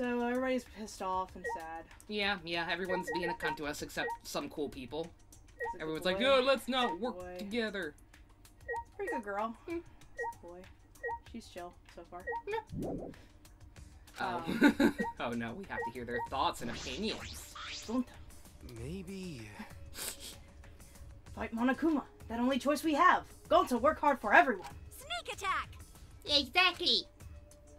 So everybody's pissed off and sad. Yeah, yeah, everyone's being a cunt to us except some cool people. It's a good Everyone's like, boy. oh, let's not work boy. together. Pretty good girl. Hmm. Boy. She's chill so far. Oh. oh no, we have to hear their thoughts and opinions. Don't Maybe. fight Monokuma. That only choice we have. Going to work hard for everyone. Sneak attack! Exactly.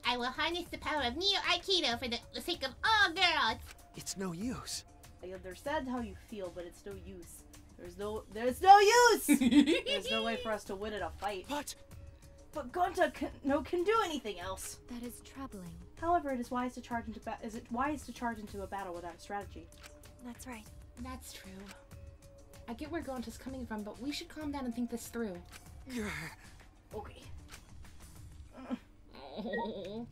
I will harness the power of Neo Aikido for the, the sake of all girls. It's no use. I understand how you feel, but it's no use. There's no, there's no use. there's no way for us to win in a fight. But But Gonta can, no can do anything else. That is troubling. However, it is wise to charge into ba- is it wise to charge into a battle without a strategy. That's right. That's true. I get where Gonta's coming from, but we should calm down and think this through. Okay.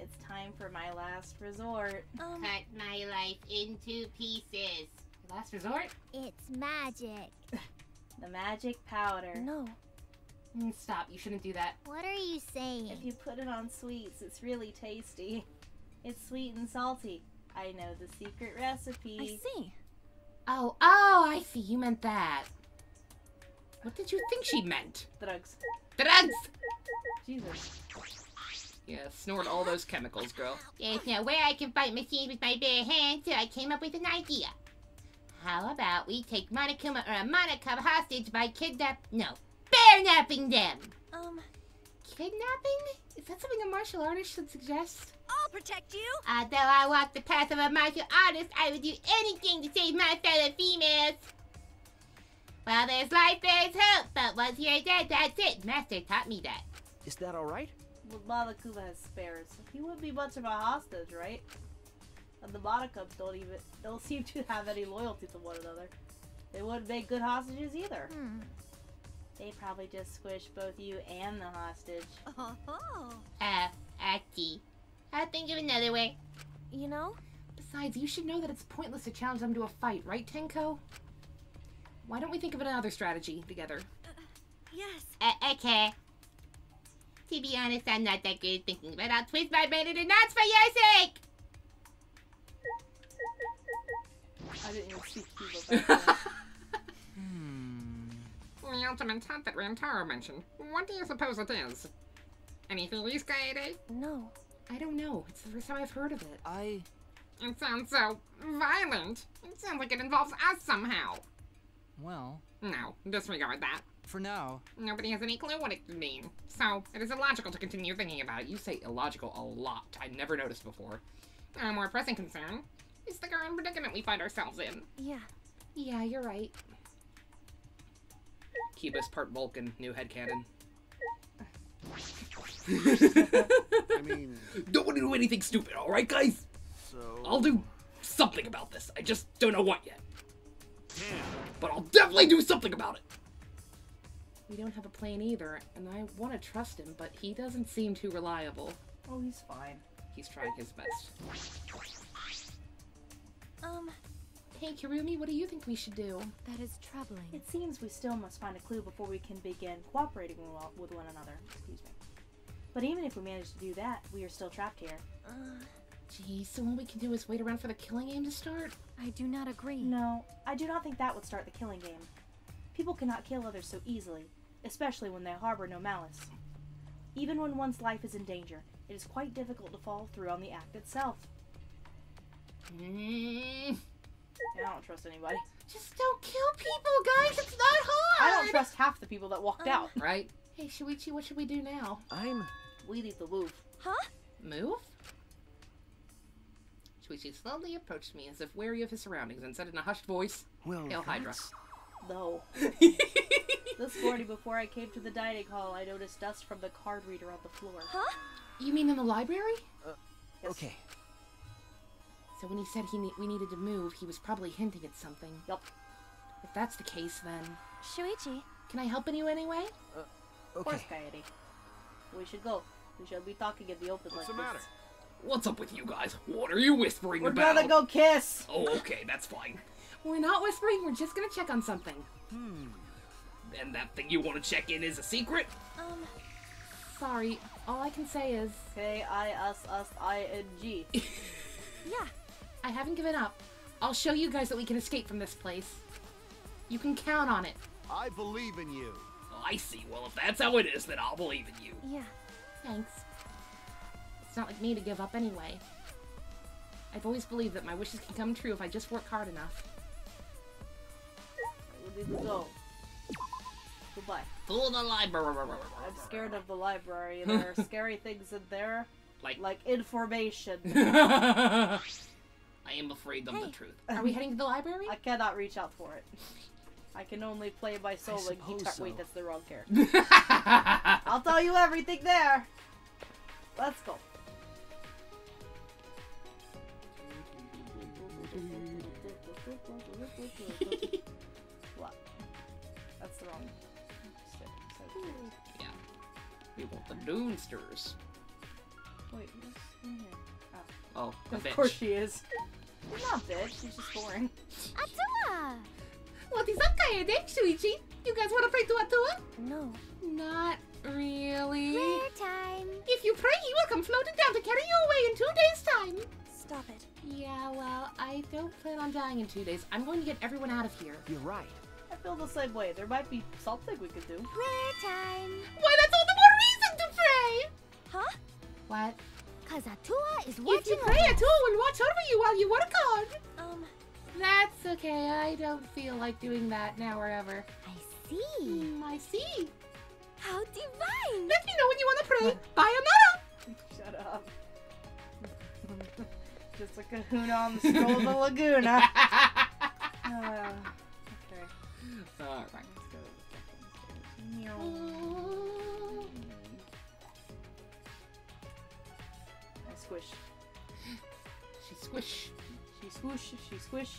It's time for my last resort. Um, Cut my life into pieces. Last resort? it's magic. The magic powder. No. Mm, Stop, you shouldn't do that. What are you saying? If you put it on sweets, it's really tasty. It's sweet and salty. I know the secret recipe. I see. Oh, oh, I see. You meant that. What did you think she meant? Drugs. Drugs! Jesus. Yeah, snort all those chemicals, girl. There's no way I can fight machines with my bare hands, so I came up with an idea. How about we take Monokuma or a Cub hostage by kidnap... No, bear-napping them! Um, Kidnapping? Is that something a martial artist should suggest? I'll protect you. Although I walk the path of a martial artist, I would do anything to save my fellow females. Well, there's life, there's hope, but once you're dead, that's it. Master taught me that. is that all right? Well, Monokuma has spares. He wouldn't be much of a hostage, right? And the Monokubs don't even don't seem to have any loyalty to one another. They wouldn't make good hostages either. Hmm. They probably just squish both you and the hostage. Oh, oh. Uh, Aki. I'll think of another way. You know, Besides, you should know that it's pointless to challenge them to a fight, right, Tenko? Why don't we think of another strategy together? yes. Uh, okay. To be honest, I'm not that good at thinking, but I'll twist my brain into knots for your sake! I didn't even speak Cuba back then. Hmm. The ultimate hunt that Rantaro mentioned. What do you suppose it is? Any theories, Kaede? No. I don't know. It's the first time I've heard of it. I. It sounds so violent. It sounds like it involves us somehow. Well, No, disregard that. for now. Nobody has any clue what it could mean. So, it is illogical to continue thinking about it. You say illogical a lot. I never noticed before. Our more pressing concern is the current predicament we find ourselves in. Yeah. Yeah, you're right. Cuba's part Vulcan, new headcanon. I mean, Don't want to do anything stupid, alright, guys? so. I'll do something about this. I just don't know what yet. But I'll definitely do something about it. We don't have a plane either, and I want to trust him, but he doesn't seem too reliable. oh, he's fine. He's trying his best. Um, Hey, Kirumi, what do you think we should do? that is troubling. It seems we still must find a clue before we can begin cooperating with with one another. Excuse me. But even if we manage to do that, we are still trapped here. Uh, Geez, so all we can do is wait around for the killing game to start? I do not agree. No, I do not think that would start the killing game. People cannot kill others so easily, especially when they harbor no malice. Even when one's life is in danger, it is quite difficult to follow through on the act itself. Mm, I don't trust anybody. just don't kill people, guys! It's not hard! I don't trust half the people that walked Um, out. Right? Hey, Shuichi, what should we do now? I'm. We leave the Louvre. Huh? Move? Shuichi slowly approached me as if wary of his surroundings and said in a hushed voice, Well, Hail Hydra. that's- No. This morning, before I came to the dining hall, I noticed dust from the card reader on the floor. Huh? You mean in the library? Uh, yes. Okay. So when he said he ne- we needed to move, he was probably hinting at something. Yup. If that's the case, then Shuichi, can I help in you anyway? Uh, of course, Okay. We should go. We shall be talking in the open What's like the this. matter? What's up with you guys? What are you whispering We're about? gonna go kiss. Oh, okay, that's fine. We're not whispering. We're just gonna check on something. Hmm. And that thing you want to check in is a secret? um, Sorry, all I can say is K I S S I N G. Yeah. I haven't given up. I'll show you guys that we can escape from this place. You can count on it. I believe in you. Oh, I see. Well, if that's how it is, then I'll believe in you. Yeah. Thanks. It's not like me to give up anyway. I've always believed that my wishes can come true if I just work hard enough. We need go. Goodbye. To the library. I'm scared of the library. There are scary things in there, Like, like information. I am afraid of the truth. Are we heading to the library? I cannot reach out for it. I can only play my solo suppose guitar. so. Wait, that's the wrong character. I'll tell you everything there. Let's go. What? That's the wrong. stick. So- yeah. We want the Doonsters. Wait, what's in here? Oh. oh, a Of bitch. course she is. She's not a bitch. She's just boring. Atua! What is up, Kaede? Shuichi? You guys want to pray to Atua? No. Not really. Rare time. If you pray, he will come floating down to carry you away in two days' time. Stop it. Yeah, well, I don't plan on dying in two days. I'm going to get everyone out of here. You're right. I feel the same way. There might be something we could do. Rare time. Why, that's all the more reason to pray. Huh? What? Cause Atua is watching If you pray, over us. Atua will watch over you while you work hard. Um, That's okay. I don't feel like doing that now or ever. I see. Hmm, I see. How divine. Let me know when you want to pray. Bye, Amara. Shut up. Just a kahuna on the scroll of the Laguna. Uh, okay, Alright. let's go to the second stairs. I squish. She squish. She swoosh. She squish.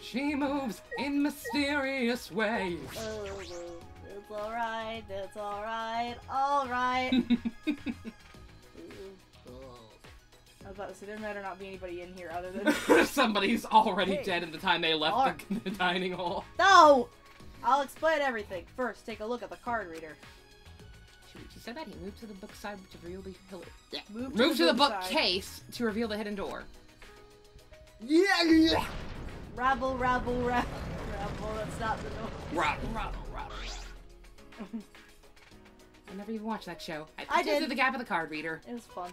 She moves in mysterious ways. Oh, it's alright. It's alright. Alright. I was about to say, there better not be anybody in here other than. Somebody's already Hey. dead in the time they left the, the dining hall. No! I'll explain everything. First, take a look at the card reader. She, she said that he moved to the book side to reveal the hill- yeah. Move Move to the book side. bookcase to reveal the hidden door. Yeah, yeah. Rabble, rabble, rabble, rabble. That's not the door. Rabble, rabble, rabble. I never even watched that show. I, I did. through the gap of the card reader. It was fun.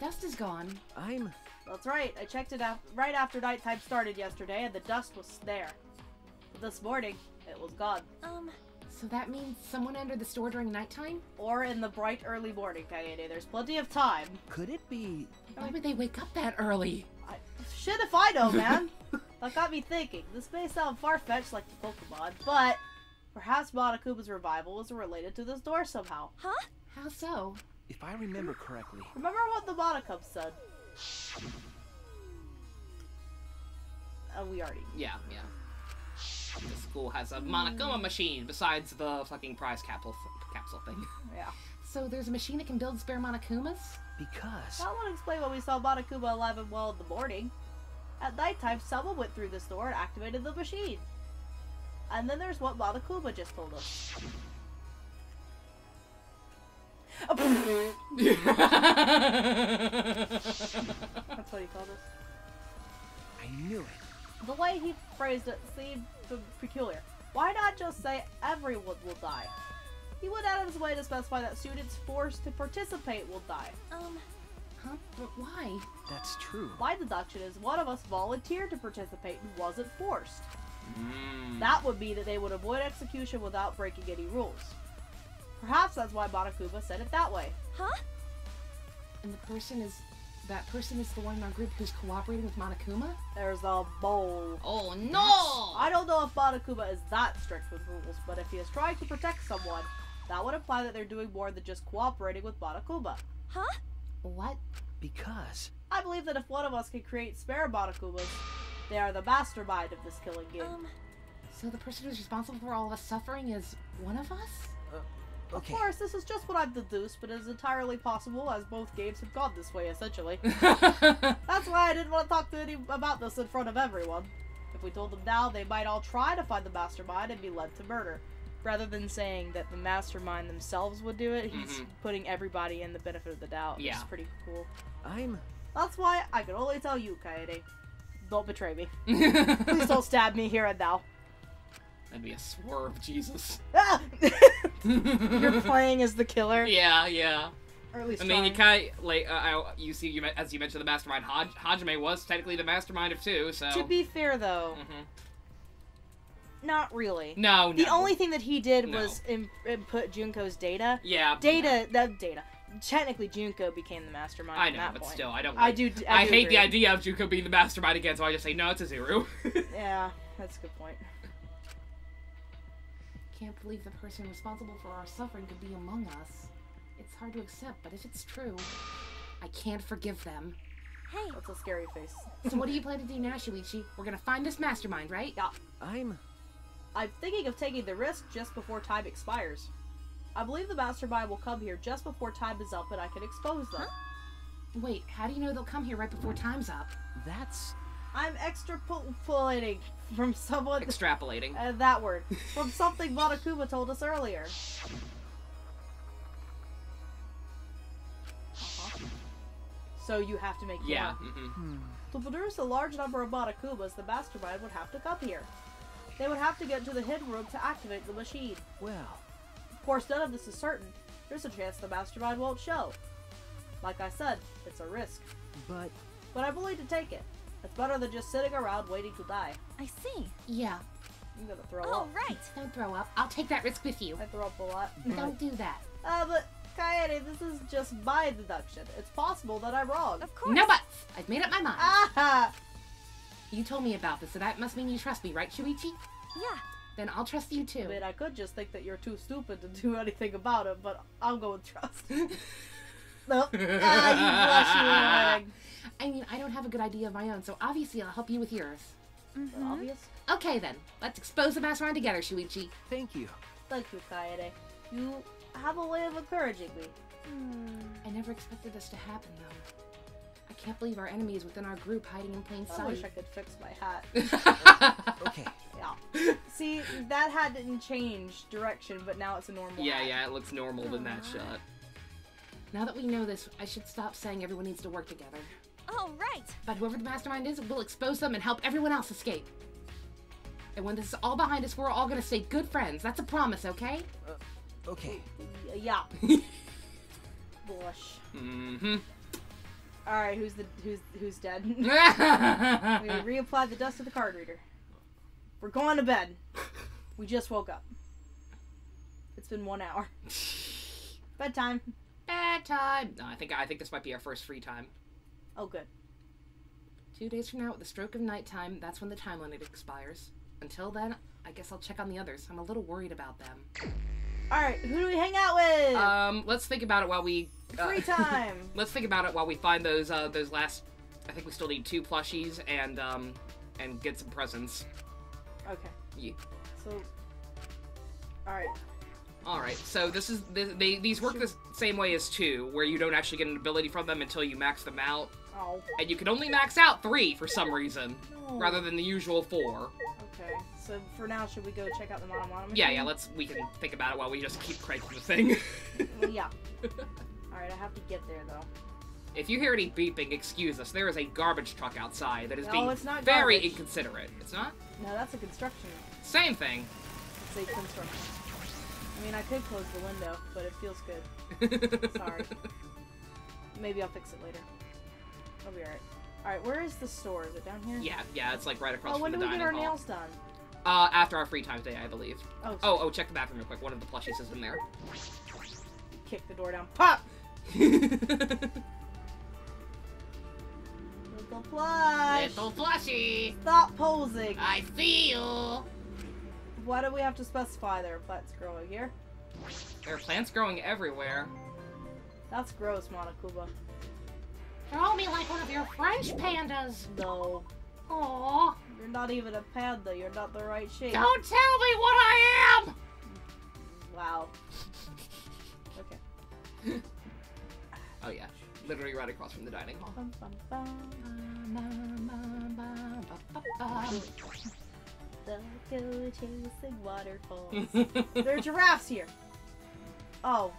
Dust is gone. I'm. That's right. I checked it out right after nighttime started yesterday, and the dust was there. But this morning, it was gone. Um, So that means someone entered the store during nighttime? Or in the bright early morning, Kaede. There's plenty of time. Could it be? Why would they wake up that early? I, shit if I know, man. that got me thinking. This may sound far-fetched like the Pokemon, but perhaps Monokuma's revival was related to this door somehow. huh? How so? If I remember correctly, Remember what the Monokuma said? Oh, we already. Yeah, yeah. The school has a Monokuma machine besides the fucking prize capsule capsule thing. Yeah. So there's a machine that can build spare Monokumas? because That would explain why we saw Monokuma alive and well in the morning. At nighttime, someone went through the store and activated the machine. And then there's what Monokuma just told us. That's what he called us. I knew it. The way he phrased it seemed peculiar. Why not just say everyone will die? He went out of his way to specify that students forced to participate will die. Um, Huh? But why? That's true. My deduction is one of us volunteered to participate and wasn't forced. Mm. That would mean that they would avoid execution without breaking any rules. Perhaps that's why Monokuma said it that way. huh? And the person is that person is the one in our group who's cooperating with Monokuma? There's a bowl. Oh no! I don't know if Monokuma is that strict with rules, but if he is trying to protect someone, that would imply that they're doing more than just cooperating with Monokuma. Huh? What? Because I believe that if one of us can create spare Monokumas, they are the mastermind of this killing game. Um, So the person who's responsible for all of us suffering is one of us? Okay. Of course, this is just what I've deduced, but it is entirely possible as both games have gone this way, essentially. That's why I didn't want to talk to any about this in front of everyone. If we told them now, they might all try to find the mastermind and be led to murder. rather than saying that the mastermind themselves would do it, he's Mhm. putting everybody in the benefit of the doubt. Which Yeah. is pretty cool. I'm. That's why I can only tell you, Kaede. Don't betray me. Please don't stab me here and now. That'd be a swerve, Jesus. Ah! You're playing as the killer, yeah, yeah. or at least I mean, you kind of like uh, I, you see, you as you mentioned, the mastermind Haj- Hajime was technically the mastermind of two. So To be fair, though, Mhm. not really. no, no. The only thing that he did No. was in- input Junko's data. yeah Data, that data. Technically, Junko became the mastermind. I know, that but point. still, I don't. I do. I, I, do hate agree. the idea of Junko being the mastermind again, so I just say no, it's a zero. Yeah, that's a good point. Can't believe the person responsible for our suffering could be among us. It's hard to accept, but if it's true, I can't forgive them. Hey, That's a scary face. So what do you plan to do now, Shuichi? We're gonna find this mastermind, right? Yeah. I'm. I'm thinking of taking the risk just before time expires. I believe the mastermind will come here just before time is up and I can expose them. Huh? Wait, how do you know they'll come here right before time's up? That's. I'm extrapolating from someone. Extrapolating. Uh, that word. From something Monokuma told us earlier. Uh-huh. So you have to make Yeah. more. hmm Hmm. To produce a large number of Monokumas, the mastermind would have to come here. They would have to get to the hidden room to activate the machine. Well. Of course, none of this is certain. There's a chance the mastermind won't show. Like I said, it's a risk. But. But I'm willing to take it. It's better than just sitting around waiting to die. I see. Yeah. I'm gonna throw All up. Oh, right. Don't throw up. I'll take that risk with you. I throw up a lot. Don't do that. Uh, but Kaede, this is just my deduction. It's possible that I'm wrong. Of course. No buts. I've made up my mind. Ah! You told me about this, so that must mean you trust me, right, Shuichi? Yeah. Then I'll trust you too. I mean, I could just think that you're too stupid to do anything about it, but I'll go with trust. nope. Ah, you blushing I mean, I don't have a good idea of my own, so obviously I'll help you with yours. leg. Mhm. Obvious. Okay then, let's expose the mastermind together, Shuichi. Thank you. Thank you, Kaede. You have a way of encouraging me. Hmm. I never expected this to happen, though. I can't believe our enemy is within our group, hiding in plain sight. I wish I could fix my hat. Okay. Yeah. See, that hat didn't change direction, but now it's a normal yeah, hat. yeah, it looks normal in that shot. Now that we know this, I should stop saying everyone needs to work together. All right. But whoever the mastermind is, we'll expose them and help everyone else escape. And when this is all behind us, we're all gonna stay good friends. That's a promise, okay? Okay. Y- Yeah. Blush. Mm-hmm. All right, who's the who's who's dead? we yeah, reapply the dust to the card reader. We're going to bed. We just woke up. It's been one hour. Bedtime. Bad time. No, I think I think this might be our first free time. Oh, good. Two days from now, at the stroke of nighttime, that's when the time limit expires. Until then, I guess I'll check on the others. I'm a little worried about them. All right, who do we hang out with? Um, let's think about it while we. uh, Free time. let's think about it while we find those uh, those last. I think we still need two plushies and um and get some presents. okay. Yeah. So. All right. All right. So this is th they these work the same way as two, where you don't actually get an ability from them until you max them out, Oh. and you can only max out three for some reason, No. rather than the usual four. Okay. So for now, should we go check out the Mono Mono? Yeah, yeah. Let's we can think about it while we just keep cranking the thing. Well, yeah. All right, I have to get there though. if you hear any beeping, excuse us. There is a garbage truck outside that is No, being it's not very garbage. inconsiderate. It's not No, that's a construction. same thing. It's a construction. I mean, I could close the window, but it feels good. Sorry. Maybe I'll fix it later. I'll be alright. Alright, where is the store? Is it down here? Yeah, yeah, it's like right across Oh, when from do the we get our hall. nails done? Uh, after our free time day, I believe. Oh, Oh, oh, check the bathroom real quick. One of the plushies is in there. kick the door down. Pop! Little plush! Little plushie. Stop posing! I see you. Why do we have to specify there are plants growing here? there are plants growing everywhere. That's gross, Monokuma. Throw me like one of your French pandas. No. Aww. You're not even a panda. You're not the right shape. Don't tell me what I am. Wow. Okay. Oh yeah, literally right across from the dining hall. Go chasing waterfalls. there are giraffes here. Oh.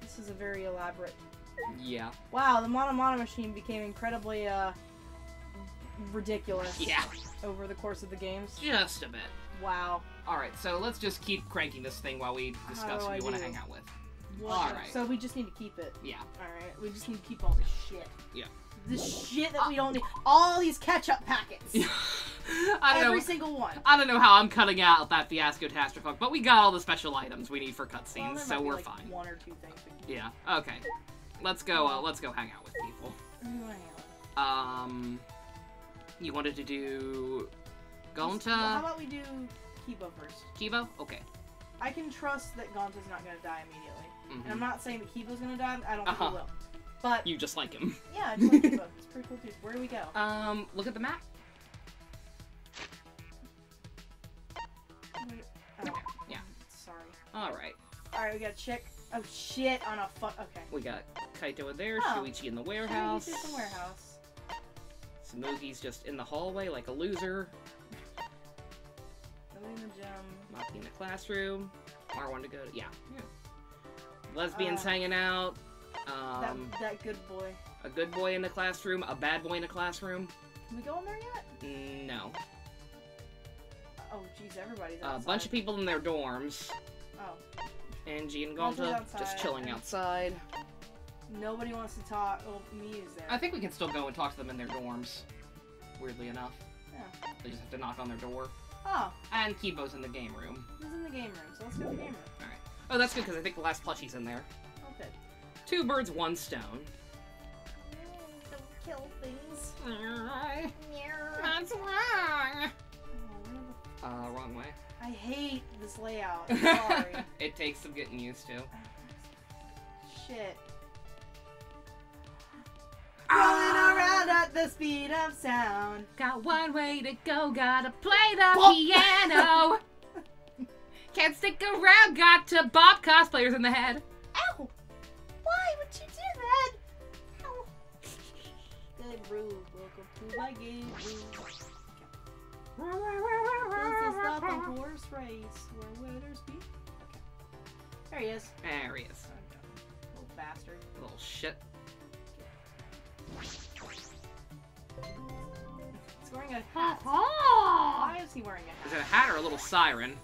This is a very elaborate. yeah. Wow, the Mono Mono machine became incredibly, uh, ridiculous. Yeah. Over the course of the games. Just a bit. Wow. Alright, so let's just keep cranking this thing while we discuss who we want to hang out with. What All. So we just need to keep it. Yeah. Alright, we just need to keep all this shit. Yeah. This shit that we don't need. All these ketchup packets. I don't Every know. single one. I don't know how I'm cutting out that fiasco catastrophe, but we got all the special items we need for cutscenes, there so we're like, fine. One or two things. Yeah. Okay. Let's go. Uh, let's go hang out with people. can- Who do I hang out with? Um, you wanted to do Well, how about we do Kibo first? Kibo? Okay. I can trust that Gonta's not gonna die immediately. And I'm Mhm. not saying that Kibo's gonna die. I don't think Uh-huh. he will. But You just like him. yeah, I just like Kibo. It's pretty cool dude. Where do we go? Um, look at the map. Sorry. All right. All right, we got chick. Oh shit! On a fuck. Okay. We got Kaito in there, Oh. Shuichi in the warehouse. he's in the warehouse. Tsumugi's just in the hallway like a loser. Nobody in the gym. Maki in the classroom. R1 to go to. Yeah. yeah. Lesbians Uh, hanging out. Um, that that good boy. a good boy in the classroom. A bad boy in the classroom. Can we go in there yet? No. Oh jeez, everybody's A bunch of people in their dorms. Oh, Angie and Gonta's Gonta just chilling outside. nobody wants to talk. Well, Miu's there. I think we can still go and talk to them in their dorms. Weirdly enough. Yeah. They just have to knock on their door. Oh, And Kibo's in the game room. he's in the game room, so let's go to the game room. Alright. Oh, that's good because I think the last plushie's in there. Oh, okay. Two birds, one stone. Mm, don't kill things. That's wrong. Where the- Uh, wrong way. I hate this layout. Sorry. it takes some getting used to. Shit. Rolling around at the speed of sound. Got one way to go, gotta play the Bop. piano. Can't stick around, got to bop cosplayers in the head. Ow! Why would you do that? Ow. Good rule. Welcome to my game room. This is not horse race where winners be. Okay. There he is. There he is. Little bastard. Little shit. He's wearing a hat. Is Why is he wearing a it a hat or a little siren?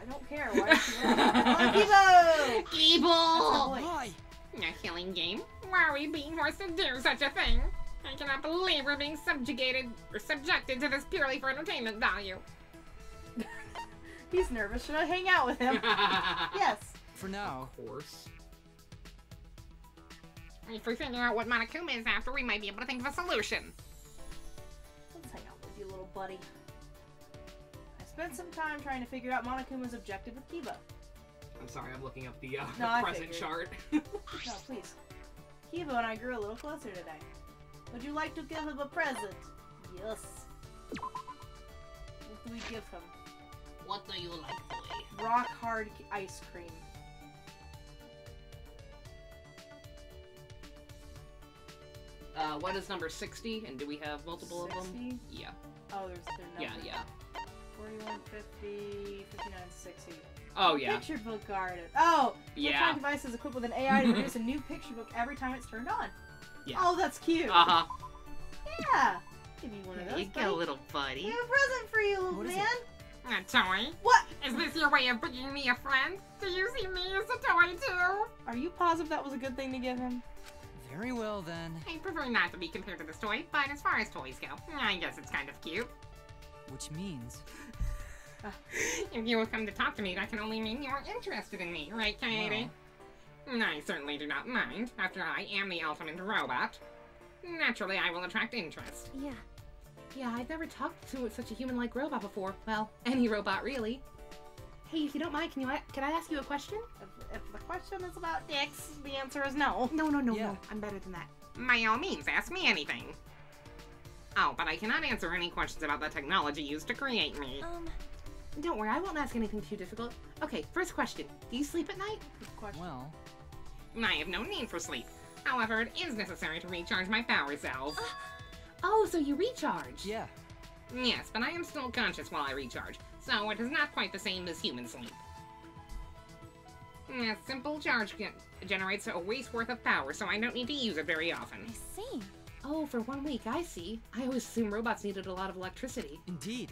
I don't care. Why is he wearing a hat? Kibo! Evil! Boy. Why? A killing game? Why are we being forced to do such a thing? I cannot believe we're being subjugated or subjected to this purely for entertainment value. He's nervous. Should I hang out with him? yes. For now. Of course. If we figure out what Monokuma is after, we might be able to think of a solution. Let's hang out with you, little buddy. I spent some time trying to figure out Monokuma's objective with Kibo. I'm sorry, I'm looking up the, uh, No, the I present figured. chart. No, please. Kibo and I grew a little closer today. Would you like to give him a present? Yes. What do we give him? What do you like, boy? Rock hard ice cream. uh, what is number 60? And do we have multiple of them? 60? Yeah. Oh, there's their Yeah, number. yeah. 41, 50, 59, 60. Oh, yeah. Picture book garden. Oh! Yeah. Electronic device is equipped with an AI to produce a new picture book every time it's turned on. Yeah. Oh, that's cute. Uh huh. Yeah. Give me one of those. You buddy. little buddy. buddy. have a present for you, little What is man. A toy? What? Is this your way of bringing me a friend? Do you see me as a toy too? Are you positive that was a good thing to give him? Very well then. I prefer not to be compared to this toy, but as far as toys go, I guess it's kind of cute. Which means. If you will come to talk to me, that can only mean you are interested in me, right, Katie? I certainly do not mind. After all, I am the ultimate robot. Naturally, I will attract interest. Yeah. Yeah, I've never talked to such a human-like robot before. Well, any robot, really. Hey, if you don't mind, can you can I ask you a question? If, if the question is about dicks, the answer is no. No, no, no, Yeah. no. I'm better than that. By all means, ask me anything. Oh, but I cannot answer any questions about the technology used to create me. Um, Don't worry, I won't ask anything too difficult. Okay, first question. Do you sleep at night? Good question. Well. I have no need for sleep. However, it is necessary to recharge my power cells. Oh, so you recharge? Yeah. Yes, but I am still conscious while I recharge, so it is not quite the same as human sleep. A simple charge gen- generates a week's worth of power, so I don't need to use it very often. I see. Oh, for one week, I see. I always assumed robots needed a lot of electricity. Indeed.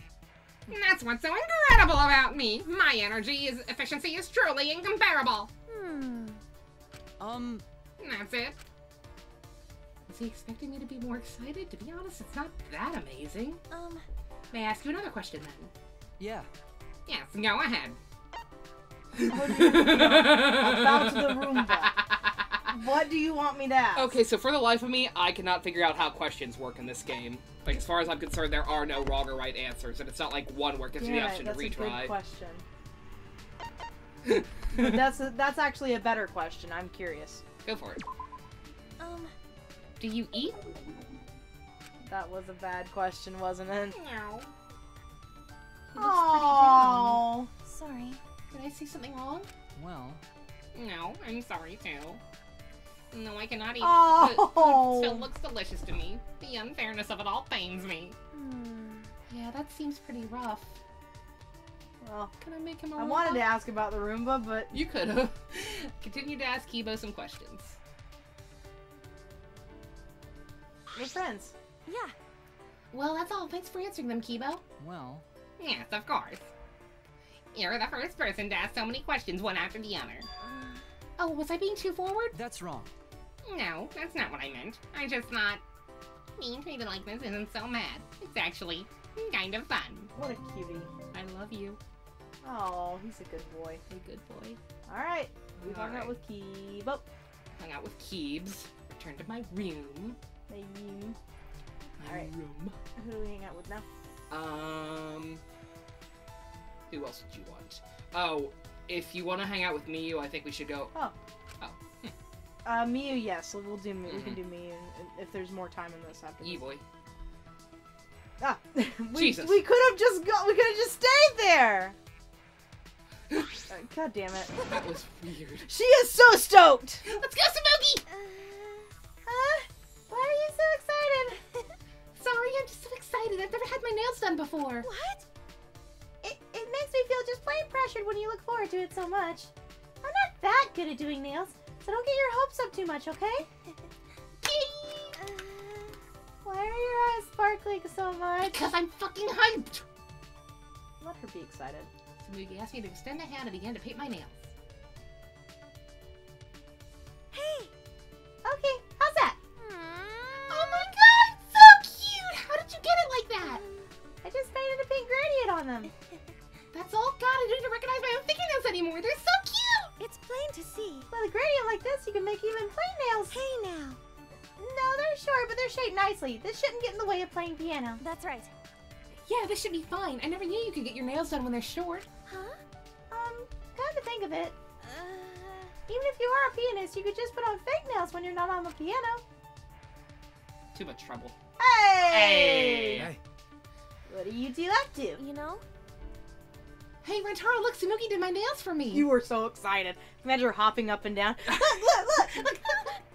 That's what's so incredible about me. My energy is efficiency is truly incomparable. Hmm. Um, That's it. Was he expecting me to be more excited? To be honest, it's not that amazing. Um, May I ask you another question then? yeah. Yes, go ahead. About to the Roomba. What do you want me to ask? Okay, so for the life of me, I cannot figure out how questions work in this game. Like, as far as I'm concerned, there are no wrong or right answers, and it's not like one where it gives you the Yeah, option that's to a good retry. question. That's a, that's actually a better question. I'm curious. Go for it. um, Do you eat? That was a bad question, wasn't it? No. He looks pretty down. Oh. sorry. Did I say something wrong? Well, No, I'm sorry too. No, I cannot eat. Oh. Food still looks delicious to me. The unfairness of it all pains me. Hmm. Yeah, that seems pretty rough. Well, Can I make him a I wanted to ask about the Roomba, but You could have. Continue to ask Kibo some questions. We're friends. Yeah. Well, that's all. Thanks for answering them, Kibo. well, Yes, of course. You're the first person to ask so many questions one after the other. Oh, was I being too forward? that's wrong. No, that's not what I meant. I just thought being treated like this isn't so mad. It's actually kind of fun. What a cutie. I love you. Oh, he's a good boy. A good boy. All right. We hung out Alright. with Kibo. Hung out with Keebs. Returned to my room. Hey, you. Alright. room. Who do we hang out with now? Um. Who else did you want? Oh, if you want to hang out with Miu, I think we should go. Oh. Uh, Miu, yes. We'll do Miu. We can Mhm. do Miu if there's more time in this after Yee boy. Ah, we, Jesus. we could have just got. We could have just stayed there. Uh, God damn it. That was weird. She is so stoked. Let's go, Tsumugi! What? It, it makes me feel just plain pressured when you look forward to it so much. I'm not that good at doing nails, so don't get your hopes up too much, okay? Uh, Why are your eyes sparkling so much? Because I'm fucking hyped! Let her be excited. Tsumugi asked me to extend a hand and began to paint my nails. Playing piano. That's right. Yeah, this should be fine. I never knew you could get your nails done when they're short. Huh? Um, come to think of it, Uh, even if you are a pianist, you could just put on fake nails when you're not on the piano. Too much trouble. Hey! Hey, What do you do up to? you know? Hey, Rantaro, look, Tsumugi did my nails for me. You were so excited. Imagine her hopping up and down. look, look, look, look.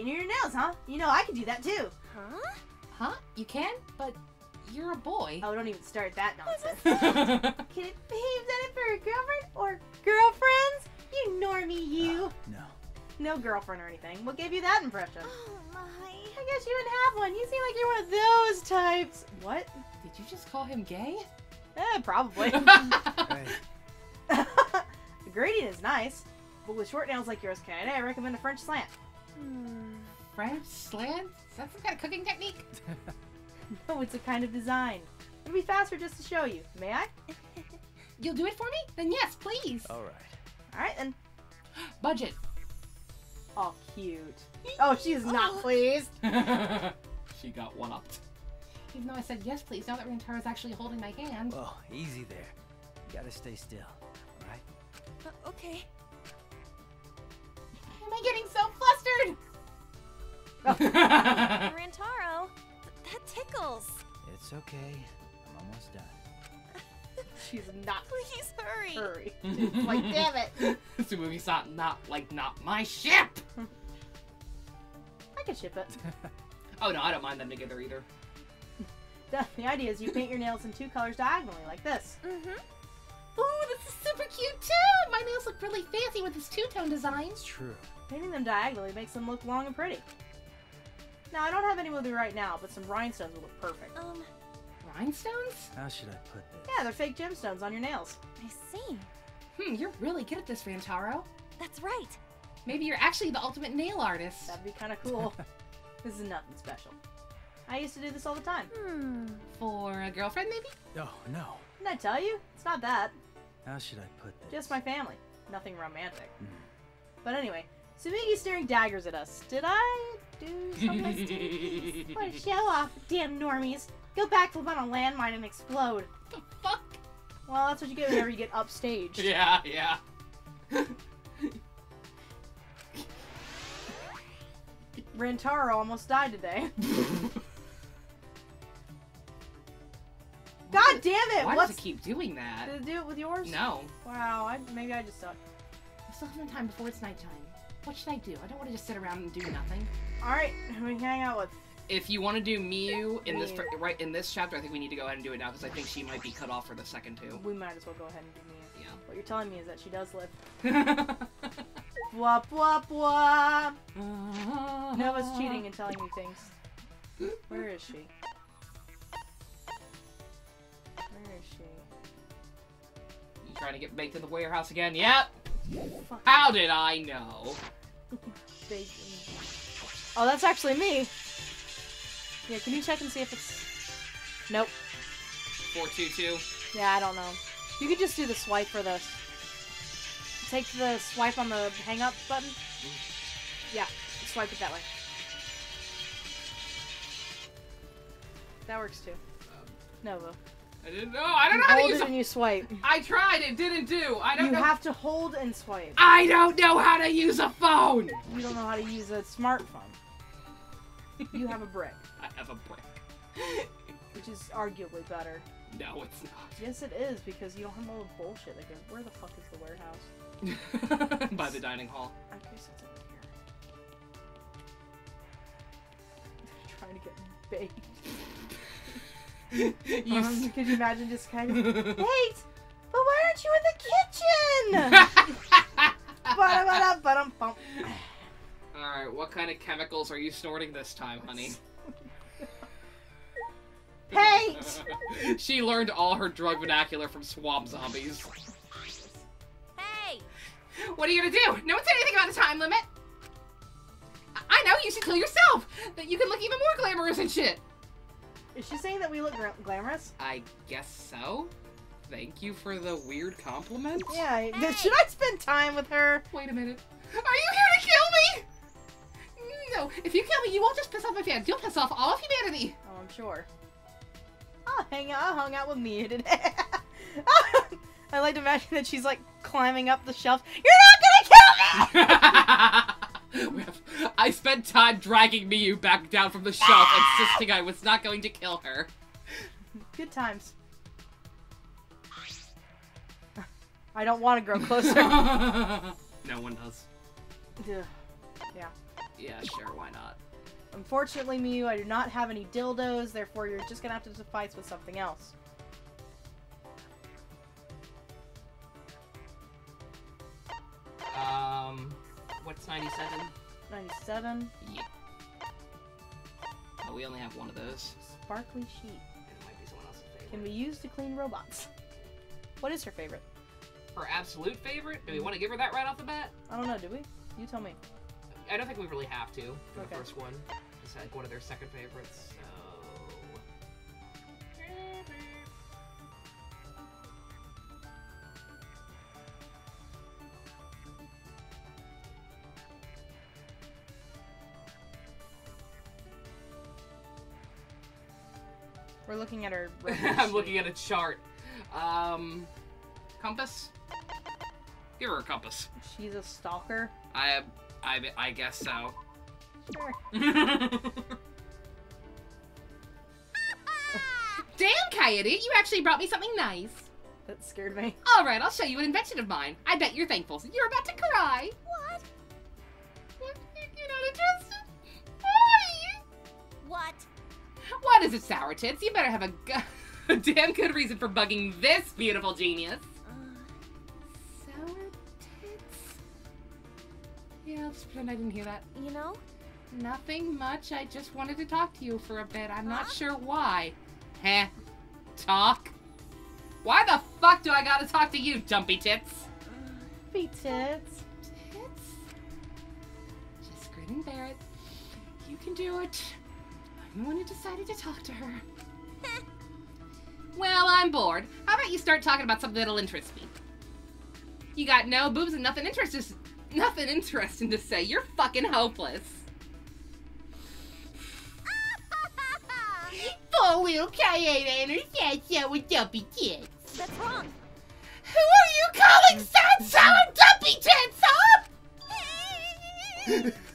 Painting your nails, huh? You know I can do that too. Huh? Huh? You can? But you're a boy. Oh, don't even start that nonsense. Can it be done it for a girlfriend or girlfriends? You normie, you. no. No girlfriend or anything. What gave you that impression? Oh my. I guess you didn't have one. You seem like you're one of those types. What? Did you just call him gay? Eh, probably. The gradient is nice, but with short nails like yours, Canada, I recommend a French slant. Hmm. French slant? Is that some kind of cooking technique? No, it's a kind of design. It'll be faster just to show you. May I? You'll do it for me? Then yes, please. all right. All right then. Budget. Oh, cute. Oh, she's not pleased. she got one upped. Even though I said yes, please, now that Rantaro's actually holding my hand. Whoa, easy there. You gotta stay still, all right? Uh, okay. flustered? Rantaro, th- that tickles. It's okay. I'm almost done. She's not Please hurry. hurry. It's like, damn it. Tsumugi's not, not, like, not my ship! I can ship it. Oh no, I don't mind them together either. The, the idea is you paint your nails in two colors diagonally, like this. Mm-hmm. Ooh, this is super cute too! My nails look really fancy with this two-tone design. It's true. Painting them diagonally makes them look long and pretty. Now, I don't have any with me right now, but some rhinestones would look perfect. Um, Rhinestones? How should I put this? Yeah, they're fake gemstones on your nails. I see. Hmm, you're really good at this, Rantaro. That's right. Maybe you're actually the ultimate nail artist. That'd be kind of cool. this is nothing special. I used to do this all the time. Hmm. For a girlfriend, maybe? Oh no. Didn't I tell you? It's not that. How should I put this? Just my family. Nothing romantic. Hmm. But anyway, Tsumugi's staring daggers at us. Did I do something? What a show off, damn normies. Go backflip on a landmine and explode. the fuck? Well, that's what you get whenever you get upstaged. Yeah, yeah. Rantaro almost died today. God damn it! Why What's does it keep doing that? did it do it with yours? No. Wow, I, maybe I just suck. I still have some time before it's nighttime. What should I do? I don't want to just sit around and do nothing. All right, we hang out with. If you want to do Miu in this Miu. right in this chapter, I think we need to go ahead and do it now because I think she might be cut off for the second two. We might as well go ahead and do Mia. Yeah. What you're telling me is that she does live. Yeah. Wop wop wop. Nova's cheating and telling me things. Where is she? Where is she? You trying to get baked in the warehouse again? Yep. How did I know? Oh, that's actually me. Yeah, can you check and see if it's? Nope. Four two two. Yeah, I don't know. You could just do the swipe for this. Take the swipe on the hang up button. Mm. Yeah, swipe it that way. That works too. Um, Nova. I didn't know. I don't You know how to use. it and you swipe. I tried. It didn't do. I don't You know. have to hold and swipe. I don't know how to use a phone. You don't know how to use a smartphone. You have a brick, I have a brick. which is arguably better. No, it's not. Yes, it is because you don't have all the bullshit. Like, where the fuck is the warehouse? By the dining hall. I guess it's over here. Trying to get baked. You Um, could you imagine just kind of wait? But why aren't you in the kitchen? Ba-da-ba-da, ba-dum-bum. Alright, what kind of chemicals are you snorting this time, honey? Hate. she learned all her drug vernacular from swamp zombies. Hey! What are you gonna do? No one said anything about a time limit! I- I know, you should kill yourself! That you can look even more glamorous and shit! Is she saying that we look gra- glamorous? I guess so. Thank you for the weird compliment. Yeah. I- Should I spend time with her? Wait a minute. Are you here to kill me? No, if you kill me, you won't just piss off my fans. You'll piss off all of humanity. Oh, I'm sure. I'll hang out. I hung out with Mia today. I like to imagine that she's like climbing up the shelf. You're not gonna kill me! We have- I spent time dragging Miu back down from the shelf, insisting I was not going to kill her. Good times. I don't want to grow closer. no one does. Ugh. Yeah, sure, why not? Unfortunately, Mew, I do not have any dildos, therefore you're just gonna have to suffice with something else. Um, what's 97? 97. Yeah. Oh, we only have one of those. Sparkly sheet. It might be someone else's favorite. Can be used to clean robots. What is her favorite? Her absolute favorite? Do we want to give her that right off the bat? I don't know, do we? You tell me. I don't think we really have to for Okay. the first one. It's like one of their second favorites, looking at her. I'm looking at a chart. Um, compass. Give her a compass. She's a stalker. I, I, I guess so. Sure. Damn, Coyote, you actually brought me something nice. That scared me. All right, I'll show you an invention of mine. I bet you're thankful. You're about to cry. What is it, Sour Tits? You better have a damn good reason for bugging this beautiful genius. Uh, Sour Tits? Yeah, I'll just pretend I didn't hear that. you know? Nothing much. I just wanted to talk to you for a bit. I'm not sure why. Heh. Talk? Why the fuck do I gotta talk to you, Dumpy Tits? Feet tits. Tits? Just grin and bear it. You can do it. I'm the one who decided to talk to her. well, I'm bored. How about you start talking about something that'll interest me? You got no boobs and nothing interesting, nothing interesting to say. You're fucking hopeless. Four wheel K8 and her sad sour dumpy tits. That's wrong. Who are you calling sad sour dumpy tits, huh?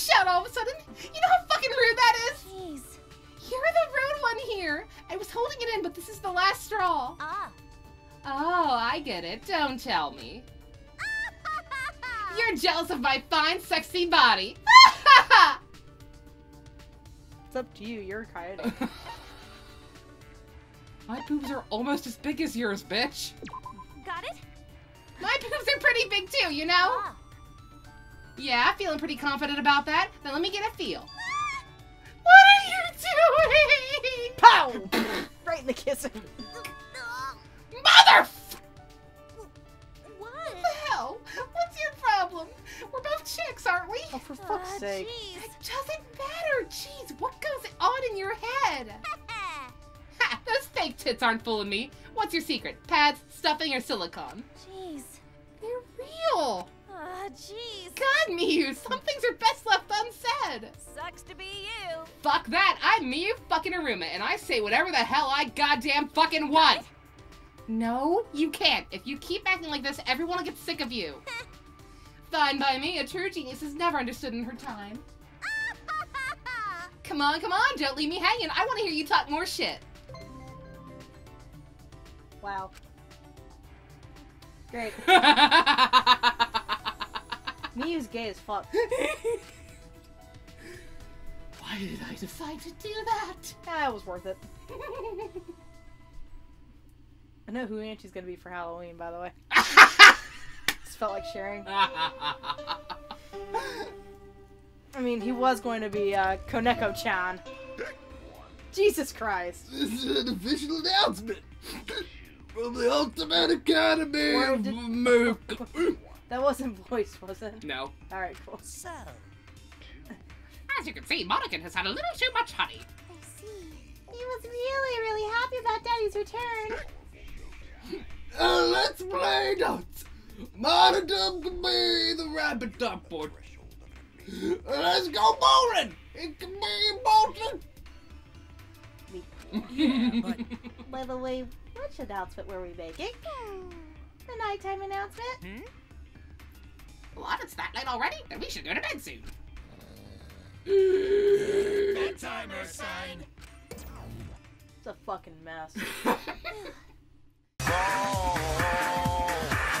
what the? Don't shout all of a sudden. You know how fucking rude that is? Jeez. You're the rude one here. I was holding it in, but this is the last straw. Ah. Oh, I get it. Don't tell me. You're jealous of my fine, sexy body. It's up to you. You're Coyote. my boobs are almost as big as yours, bitch. Got it? My boobs are pretty big too, you know? Ah. Yeah, feeling pretty confident about that. Then let me get a feel. What are you doing? Pow! right in the kissing. Uh, Mother! What? What the hell? What's your problem? We're both chicks, aren't we? Oh, for fuck's Ah, sake. jeez. It doesn't matter. Jeez, what goes on in your head? Ha, those fake tits aren't fooling me. What's your secret? Pads, stuffing, or silicone? Jeez. They're real. Jeez. God, Miu, some things are best left unsaid. Sucks to be you. Fuck that. I'm Miu fucking Iruma, and I say whatever the hell I goddamn fucking want. No, you can't. If you keep acting like this, everyone will get sick of you. Fine by me. A true genius is never understood in her time. Come on, come on. Don't leave me hanging. I want to hear you talk more shit. Wow. Great. Miu's gay as fuck. Why did I decide to do that? Ah, it was worth it. I know who Auntie's gonna be for Halloween, by the way. Just felt like sharing. I mean, he was going to be uh, Koneko-chan. Jesus Christ. This is an official announcement from the Ultimate Academy of America. That wasn't voiced, was it? no. Alright, cool. So, As you can see, Monacan has had a little too much honey. I see. He was really, really happy about Daddy's return. Uh, let's play notes. Monodam can be the rabbit dartboard. Let's go bowling. It can be Bolton. yeah, but By the way, which announcement were we making? The nighttime announcement? hmm? What? It's that late already? Then we should go to bed soon. Bedtimer sign. It's a fucking mess. Oh.